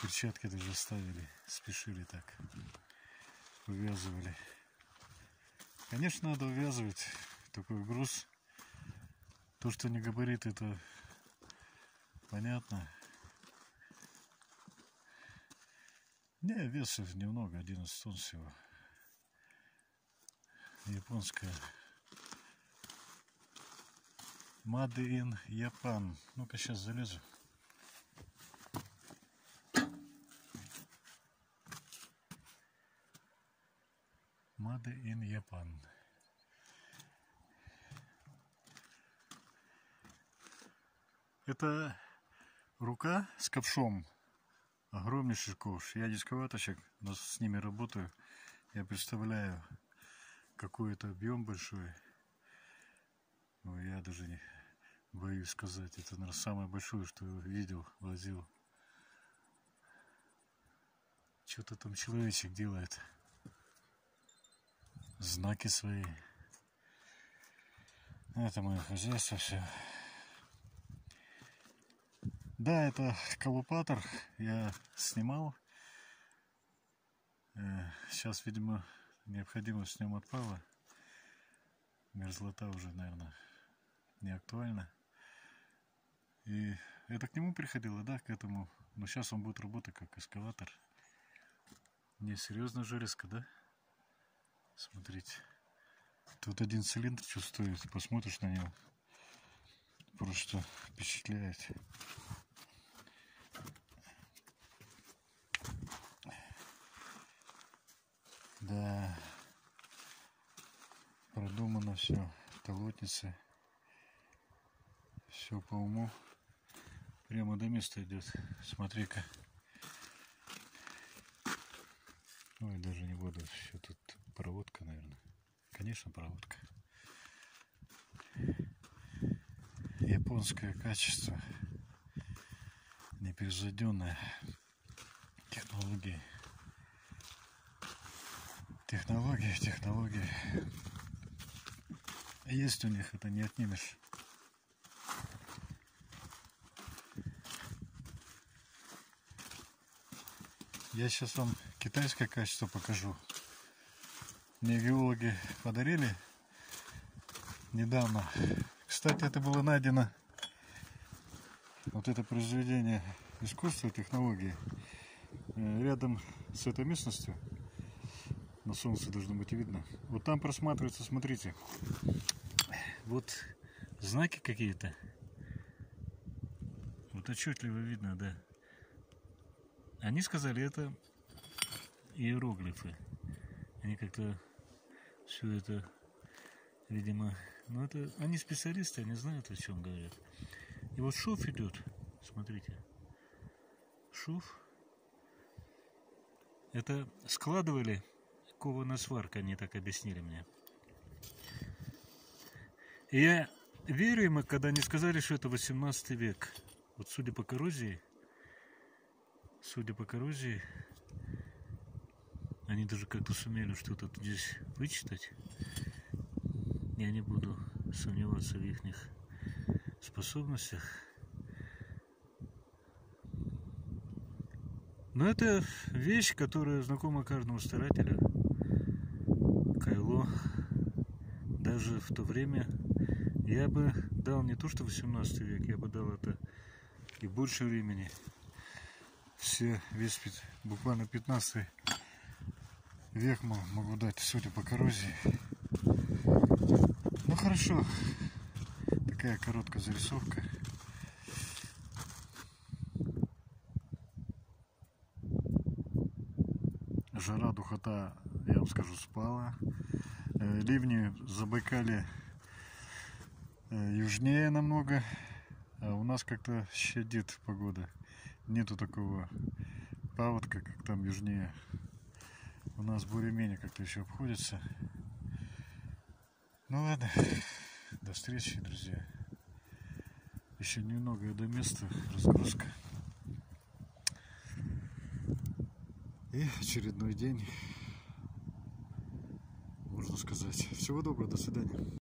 Перчатки даже ставили, спешили так. Увязывали. Конечно, надо увязывать такой груз. То, что не габарит, это понятно. Не, весов немного, 11 тонн всего. Японская. Made in Japan. Ну-ка, сейчас залезу. Made in Japan. Это рука с ковшом. Огромнейший ковш. Я дисковаточек, но с ними работаю. Я представляю, какой это объем большой. Ну, я даже не боюсь сказать. Это, наверное, самое большое, что видел, возил. Что-то там человечек делает. Знаки свои. Это мое хозяйство все. Да, это колупатор. Я снимал. Сейчас, видимо, необходимость в нем отпала. Мерзлота уже, наверное, не актуальна. И это к нему приходило, да, к этому. Но сейчас он будет работать как эскалатор. Не, серьезно железка, да? Смотрите. Тут один цилиндр чувствует. Посмотришь на него. Просто впечатляет. Да. Продумано все. Толотницы. Все по уму. Прямо до места идет. Смотри-ка. Ой, даже не буду. Все тут проводка, наверное. Конечно, проводка. Японское качество. Непревзойденная технологии. Технологии, технологии. Есть у них, это не отнимешь. Я сейчас вам китайское качество покажу. Мне геологи подарили недавно. Кстати, это было найдено вот это произведение искусства, технологии э, рядом с этой местностью. На солнце должно быть видно. Вот там просматривается, смотрите. Вот знаки какие-то. Вот отчетливо видно, да. Они сказали, это иероглифы. Они как-то все это, видимо, ну это, они специалисты, они знают, о чем говорят. И вот шов идет, смотрите, шов. Это складывали кованая сварка, они так объяснили мне. И я верю им, когда они сказали, что это 18 век. Вот судя по коррозии, судя по коррозии, они даже как-то сумели что-то здесь вычитать. Я не буду сомневаться в их способностях. Но это вещь, которая знакома каждому старателю. Кайло. Даже в то время я бы дал не то, что 18 век, я бы дал это и больше времени все, весь буквально 15 век могу дать, судя по коррозии. Ну хорошо, такая короткая зарисовка. Жара, духота, я вам скажу, спала. Э, ливни забайкали э, южнее намного, а у нас как-то щадит погода нету такого паводка, как там южнее. У нас более-менее как-то еще обходится. Ну ладно, до встречи, друзья. Еще немного до места разгрузка. И очередной день, можно сказать. Всего доброго, до свидания.